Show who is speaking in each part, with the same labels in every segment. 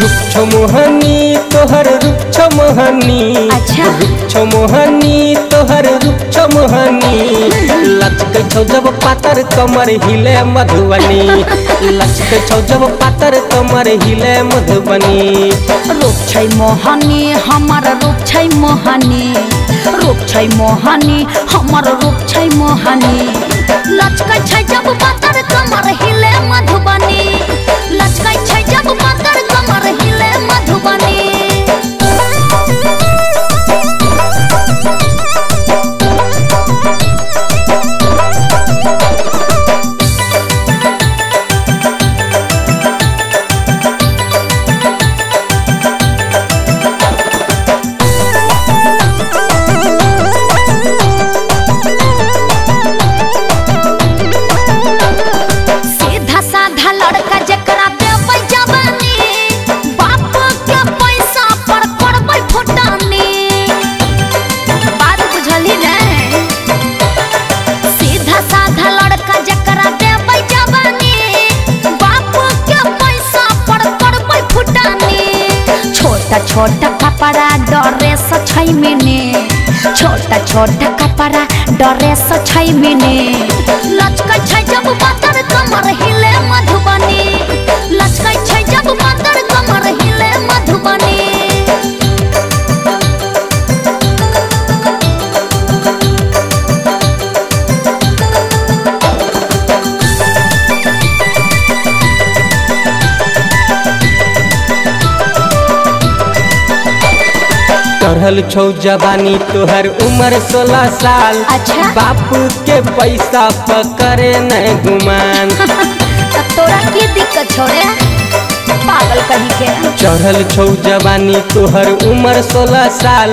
Speaker 1: रुक्ष मोहनी तोहर रुक्ष मोहनी
Speaker 2: अच्छा।
Speaker 1: रुक्ष मोहनी तोहर रुक्ष मोहनी लचकै छौ जब पातर कमर हिले मधुबनी। लचकै छौ जब पातर कमर हिले मधुबनी।
Speaker 2: रूप छै मोहनी हमर छै मोहनी। रूप छै मोहनी हमर छै मोहनी। लचकै छै जब पातर छोटा छोटा कपड़ा डरे छै मैंने। छोटा छोटा कपड़ा डरे छै मैंने। लचकै छै जब पातर कमर हिले
Speaker 1: चढ़ल छौ जवानी तोहर उम्र सोलह साल।
Speaker 2: अच्छा।
Speaker 1: बापू के पैसा पकड़े नहीं गुमान।
Speaker 2: तोरा की दिक्कत छौ पागल कहीं के
Speaker 1: चढ़ल छौ जवानी तोहर उम्र सोलह साल।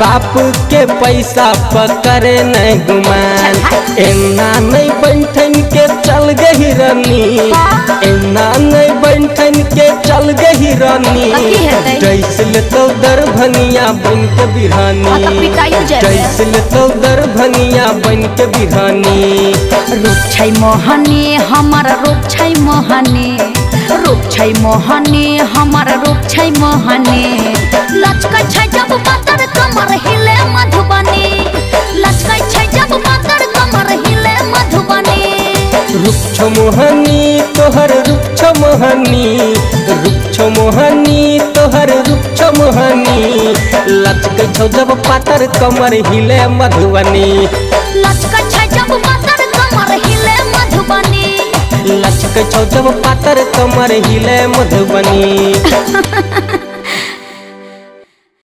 Speaker 1: बापू के पैसा पकड़े नहीं गुमान। एना नहीं बैठन के चल गई रनी एना नहीं बैठन के रानी।
Speaker 2: कथी हेतै?
Speaker 1: जैसे दरभनिया बन के बिरहानी
Speaker 2: पिटाइयो जेबै
Speaker 1: जैसे दरभनिया बन के बिरहानी
Speaker 2: रूप छै मोहनी हमर रूप छै मोहनी। रूप छै मोहनी हमर रूप छै मोहनी। लचकै छै जब पातर कमर हिले मधुबनी। लचकै छै जब पातर कमर हिले मधुबनी।
Speaker 1: रुक्ष मोहनी तोहर रुक्ष मोहनी। मोहनी तोहर रुक्ष मोहनी। लचक छौ जब पातर कमर हिले मधुबनी।
Speaker 2: लचक छौ जब पातर कमर हिले मधुबनी।
Speaker 1: लचक छौ जब पातर कमर हिले मधुबनी।